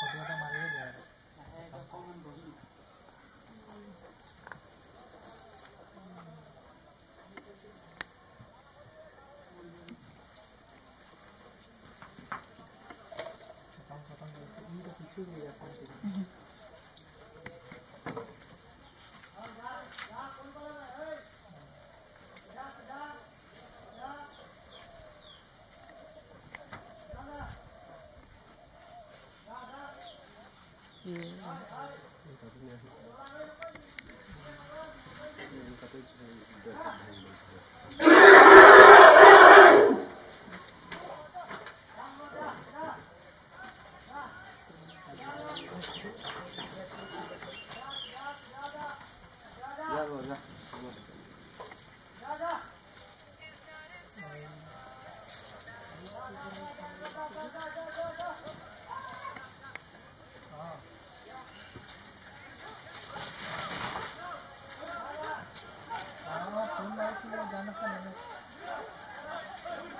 Podía tomar ella. Thank you. Go, go, go. 现在咱们后面的。